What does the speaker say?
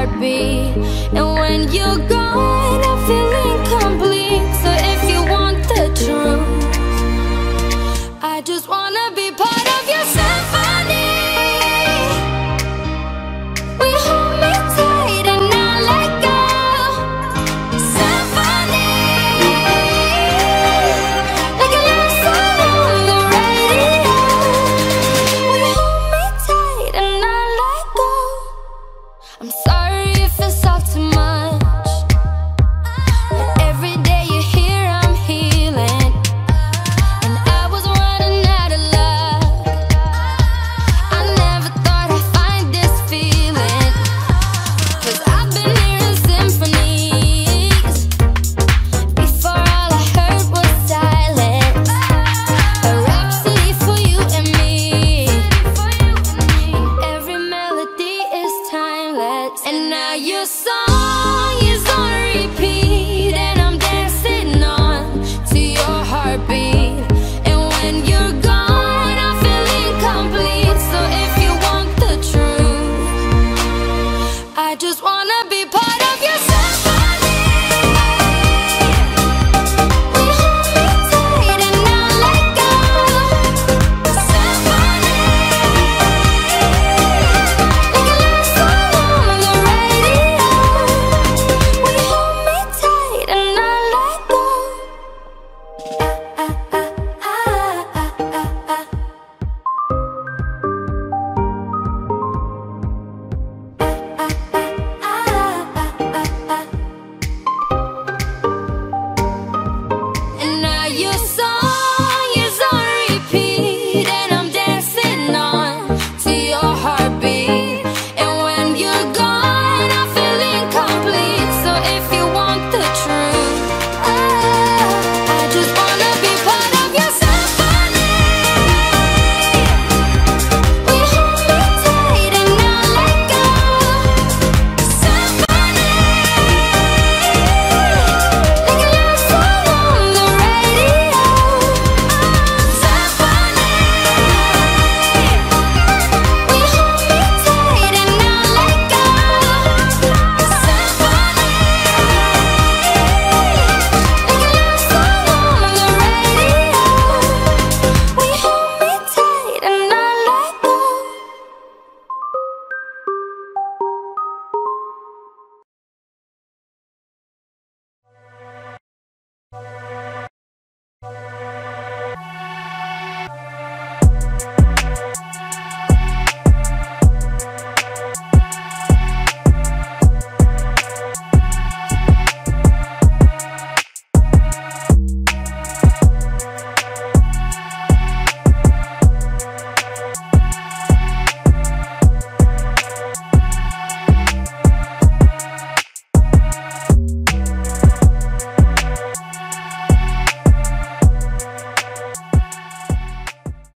heartbeat. And when you're gone,